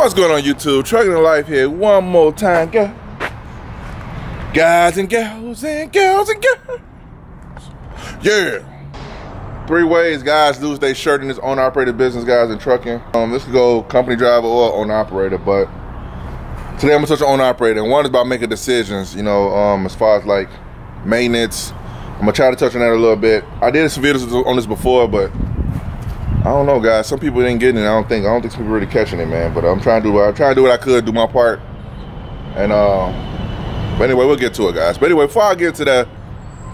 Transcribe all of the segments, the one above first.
What's going on YouTube? Trucking Life here one more time, girl. Guys and gals and gals and girls. Yeah. Three ways guys lose their shirt in this owner operated business, guys, in trucking. Um, this could go company driver or owner operator, but today I'm gonna touch on owner operator. And one is about making decisions, you know, um, as far as like maintenance. I'm gonna try to touch on that a little bit. I did some videos on this before, but I don't know, guys. Some people didn't get it. I don't think. I don't think people really catching it, man. But I'm trying to do. I'm trying to do what I could, do my part. And uh, but anyway, we'll get to it, guys. But anyway, before I get to that,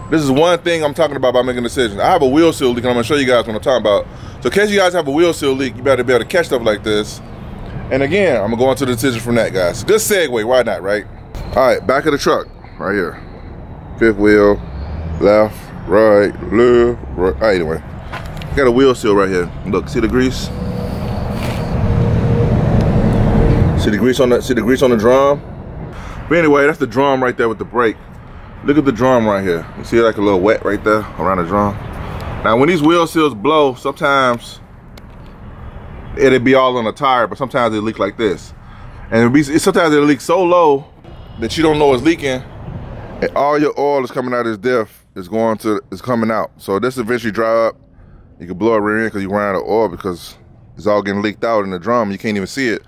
this is one thing I'm talking about by making decisions. I have a wheel seal leak, and I'm gonna show you guys what I'm talking about. So in case you guys have a wheel seal leak, you better be able to catch stuff like this. And again, I'm gonna go into the decision from that, guys. Good segue. Why not, right? All right, back of the truck, right here. Fifth wheel, left, right, left, right, anyway. Got a wheel seal right here. Look, see the grease? See the grease on the see the grease on the drum? But anyway, that's the drum right there with the brake. Look at the drum right here. You see like a little wet right there around the drum? Now when these wheel seals blow, sometimes it'll be all on the tire, but sometimes it leak like this. And be, sometimes it leaks so low that you don't know it's leaking, and all your oil is coming out of this diff is going to is coming out. So this eventually dry up you can blow it right in because you run out of oil because it's all getting leaked out in the drum. You can't even see it.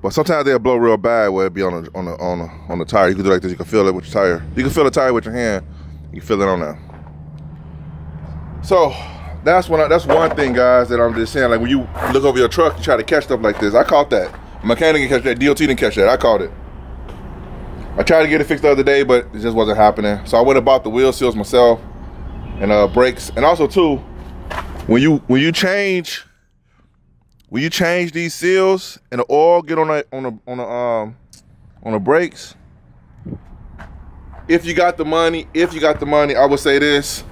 But sometimes they'll blow real bad where it be on the on the on the on the tire. You can do like this. You can feel it with your tire. You can feel the tire with your hand. You feel it on there. So that's one. That's one thing, guys. That I'm just saying. Like when you look over your truck, you try to catch stuff like this. I caught that. Mechanic didn't catch that. DOT didn't catch that. I caught it. I tried to get it fixed the other day, but it just wasn't happening. So I went and bought the wheel seals myself and uh, brakes, and also too when you when you change when you change these seals and the oil get on the on the on the um on the brakes if you got the money if you got the money i would say this.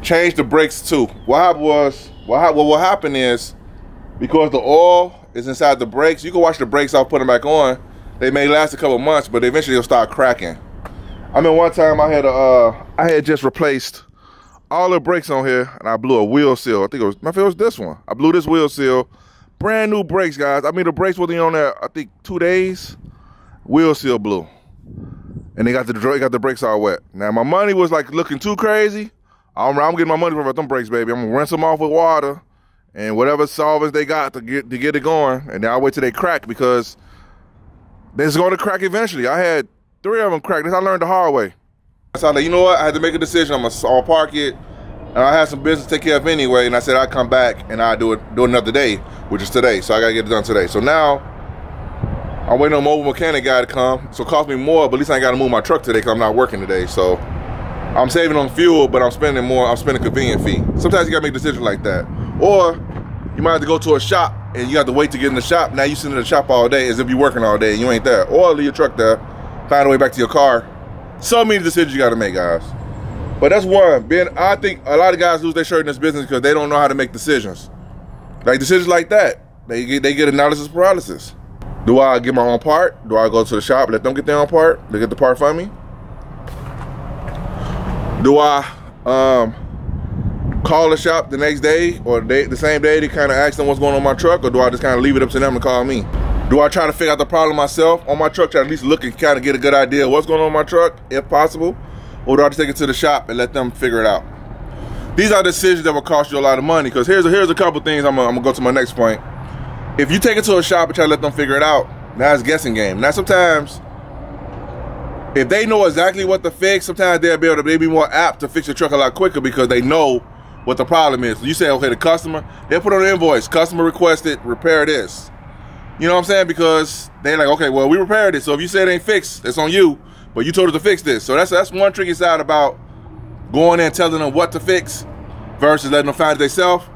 Change the brakes too. What happened was what, what will happen is because the oil is inside the brakes you can wash the brakes off put them back on. They may last a couple months but eventually they'll start cracking. I mean one time i had a uh i had just replaced all the brakes on here, and I blew a wheel seal. I think it was, my it was this one. I blew this wheel seal. Brand new brakes, guys. I mean, the brakes wasn't on there, I think, two days. Wheel seal blew. And they got the they got the brakes all wet. Now, my money was like looking too crazy. I'm, I'm getting my money from them brakes, baby. I'm gonna rinse them off with water and whatever solvents they got to get to get it going. And then I wait till they crack because it's going to crack eventually. I had three of them crack. This I learned the hard way. So I was like, you know what? I had to make a decision. I'm gonna, I'll park it, and I had some business to take care of anyway. And I said I'd come back and I'd do it do it another day, which is today. So I gotta get it done today. So now I'm waiting on a mobile mechanic guy to come. So it cost me more, but at least I gotta move my truck today because I'm not working today. So I'm saving on fuel, but I'm spending more. I'm spending a convenient fee. Sometimes you gotta make decisions like that, or you might have to go to a shop and you have to wait to get in the shop. Now you sit in the shop all day as if you're working all day. And you ain't there, or leave your truck there, find a way back to your car so many decisions you got to make, guys. But that's one. Being, I think a lot of guys lose their shirt in this business because they don't know how to make decisions. Like decisions like that, they get they get analysis paralysis. Do I get my own part? Do I go to the shop, let them get their own part? They get the part from me? Do I um, call the shop the next day or the, the same day to kind of ask them what's going on my truck, or do I just kind of leave it up to them to call me? Do I try to figure out the problem myself on my truck, try to at least look and kind of get a good idea of what's going on in my truck, if possible? Or do I just take it to the shop and let them figure it out? These are decisions that will cost you a lot of money because here's a, here's a couple things I'm I'm gonna go to my next point. If you take it to a shop and try to let them figure it out, now it's guessing game. Now sometimes, if they know exactly what to fix, sometimes they'll be able to they be more apt to fix your truck a lot quicker because they know what the problem is. You say, okay, the customer, they put on an invoice, customer requested, repair this. You know what I'm saying? Because they like, okay, well, we repaired it. So if you say it ain't fixed, it's on you. But you told us to fix this. So that's that's one tricky side about going in and telling them what to fix versus letting them find it themselves.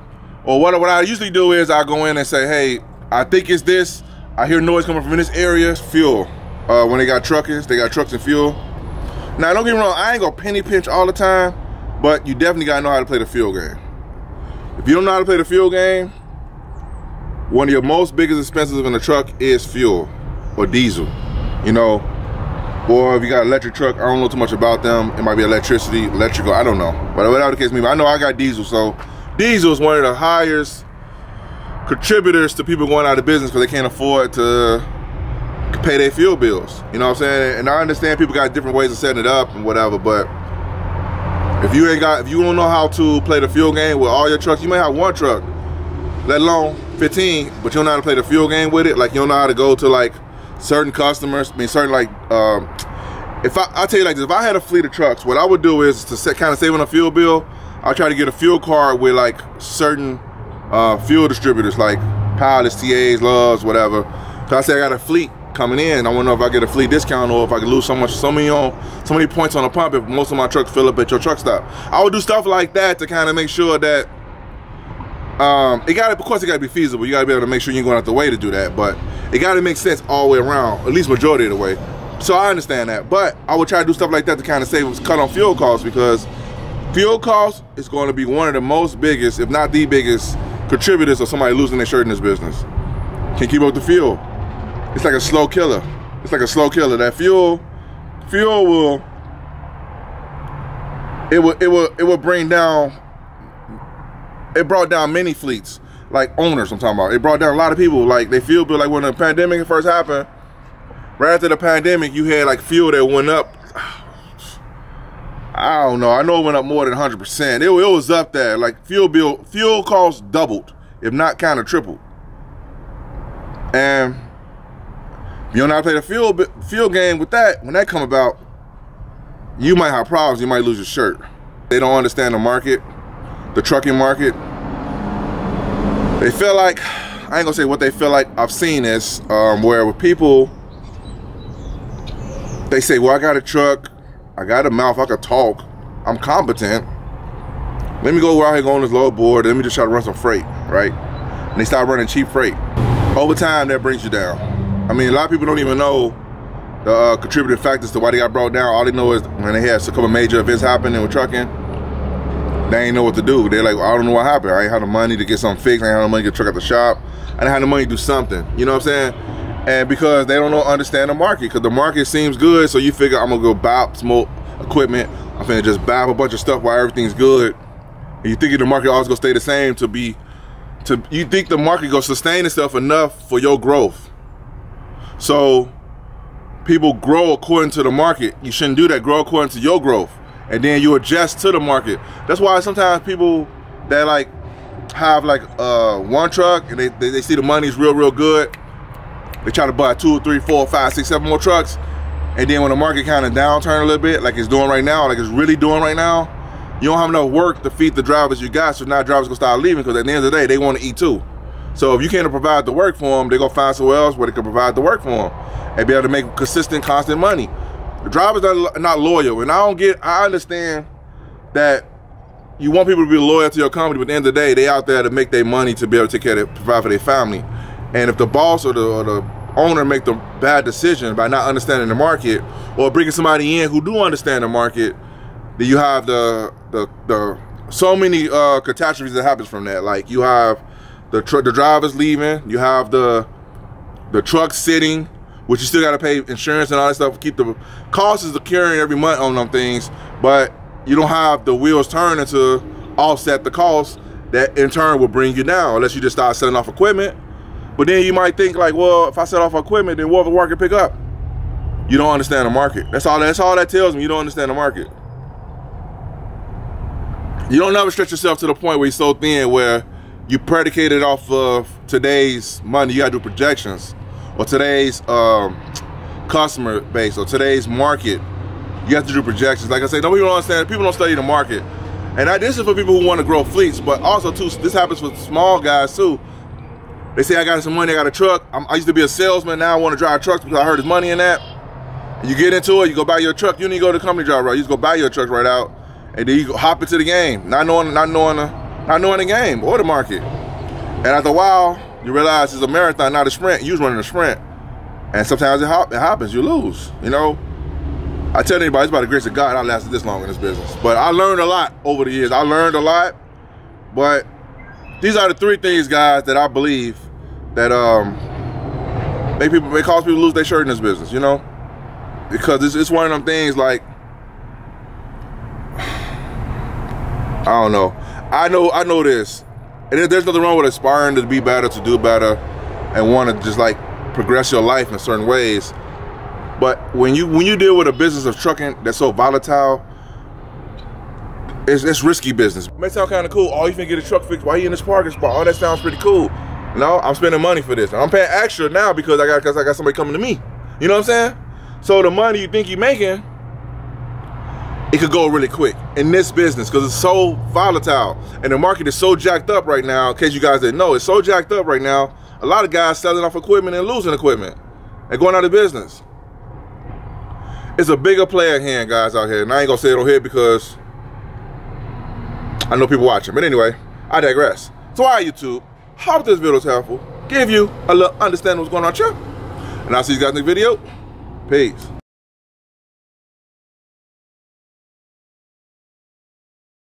Or what, what I usually do is I go in and say, hey, I think it's this. I hear noise coming from this area. Fuel. Uh, when they got truckers, they got trucks and fuel. Now, don't get me wrong. I ain't gonna penny pinch all the time, but you definitely gotta know how to play the fuel game. If you don't know how to play the fuel game, one of your most biggest expenses in a truck is fuel or diesel, you know. Or if you got electric truck, I don't know too much about them. It might be electricity, electrical, I don't know. But whatever the case may be, I know I got diesel, so diesel is one of the highest contributors to people going out of business because they can't afford to pay their fuel bills. You know what I'm saying? And I understand people got different ways of setting it up and whatever, but if you ain't got, if you don't know how to play the fuel game with all your trucks, you may have one truck, let alone 15, but you don't know how to play the fuel game with it. Like you don't know how to go to like certain customers. I mean, certain like, um, if I, I'll tell you like this, if I had a fleet of trucks, what I would do is to set, kind of save on a fuel bill, I'll try to get a fuel card with like certain uh, fuel distributors like Pilots, TAs, Loves, whatever. Cause I say I got a fleet coming in. I want to know if I get a fleet discount or if I can lose so much, so many on, so many points on the pump if most of my trucks fill up at your truck stop. I would do stuff like that to kind of make sure that um, it got to, of course, it got to be feasible. You got to be able to make sure you're going out the way to do that, but it got to make sense all the way around, at least majority of the way. So I understand that, but I would try to do stuff like that to kind of save, cut on fuel costs because fuel costs is going to be one of the most biggest, if not the biggest, contributors of somebody losing their shirt in this business. Can't keep up the fuel. It's like a slow killer. It's like a slow killer. That fuel, fuel will, it will, it will, it will bring down. It brought down many fleets, like owners. I'm talking about. It brought down a lot of people. Like they fuel bill. Like when the pandemic first happened, right after the pandemic, you had like fuel that went up. I don't know. I know it went up more than 100%. It, it was up there. Like fuel bill, fuel costs doubled, if not kind of tripled. And you don't know how to play the fuel fuel game with that. When that come about, you might have problems. You might lose your shirt. They don't understand the market, the trucking market. They feel like I ain't gonna say what they feel like. I've seen this um, where with people, they say, "Well, I got a truck." I got a mouth, I could talk. I'm competent. Let me go out here, go on this load board. Let me just try to run some freight, right? And they start running cheap freight. Over time, that brings you down. I mean, a lot of people don't even know the uh, contributing factors to why they got brought down. All they know is when they had a couple major events happening with trucking, they ain't know what to do. They're like, I don't know what happened. I ain't had the money to get something fixed. I ain't had the money to get a truck at the shop. I didn't have the money to do something. You know what I'm saying? and because they don't know understand the market because the market seems good so you figure i'm gonna go buy some more equipment i'm gonna just buy a bunch of stuff while everything's good and you think the market always gonna stay the same to be to you think the market gonna sustain itself enough for your growth so people grow according to the market you shouldn't do that grow according to your growth and then you adjust to the market that's why sometimes people that like have like uh one truck and they, they, they see the money's real real good they try to buy two, three, four, five, six, seven more trucks. And then when the market kind of downturn a little bit, like it's doing right now, like it's really doing right now, you don't have enough work to feed the drivers you got, so now drivers gonna start leaving because at the end of the day, they want to eat too. So if you can't provide the work for them, they're gonna find somewhere else where they can provide the work for them and be able to make consistent, constant money. The drivers are not loyal, and I don't get. I understand that you want people to be loyal to your company, but at the end of the day, they out there to make their money to be able to take care of, provide for their family. And if the boss or the, or the owner make the bad decision by not understanding the market or bringing somebody in who do understand the market, then you have the the, the so many uh, catastrophes that happens from that. Like you have the the drivers leaving, you have the the truck sitting, which you still got to pay insurance and all that stuff. To keep the costs of carrying every month on them things, but you don't have the wheels turning to offset the cost that in turn will bring you down unless you just start selling off equipment but then you might think like, well, if I sell off equipment, then what will the market pick up? You don't understand the market. That's all. That's all that tells me. You don't understand the market. You don't ever stretch yourself to the point where you're so thin where you predicate it off of today's money. You gotta do projections or today's um, customer base or today's market. You have to do projections. Like I say, nobody don't understand. People don't study the market. And I, this is for people who want to grow fleets, but also too, this happens for small guys too. They say I got some money, I got a truck. I'm, i used to be a salesman, now I want to drive trucks because I heard there's money in that. And you get into it, you go buy your truck. You need to go to the company drive right. You just go buy your truck right out, and then you hop into the game, not knowing, not knowing, the, not knowing the game or the market. And after a while, you realize it's a marathon, not a sprint. You was running a sprint, and sometimes it, hop, it happens. You lose. You know. I tell anybody, it's by the grace of God I lasted this long in this business. But I learned a lot over the years. I learned a lot, but these are the three things, guys, that I believe that um make people may cause people lose their shirt in this business, you know? Because it's, it's one of them things like I don't know. I know I know this. And there's nothing wrong with aspiring to be better, to do better, and want to just like progress your life in certain ways. But when you when you deal with a business of trucking that's so volatile, it's, it's risky business. It may sound kind of cool. Oh, you can get a truck fixed? Why you in this parking spot? Oh, that sounds pretty cool. No, I'm spending money for this. I'm paying extra now because I got because I got somebody coming to me. You know what I'm saying? So the money you think you're making, it could go really quick in this business because it's so volatile and the market is so jacked up right now. In case you guys didn't know, it's so jacked up right now. A lot of guys selling off equipment and losing equipment and going out of business. It's a bigger player hand, guys, out here. And I ain't gonna say it on here because I know people watching. But anyway, I digress. So, all right, YouTube, hope this video is helpful. Give you a little understanding what's going on here. And I'll see you guys in the video. Peace.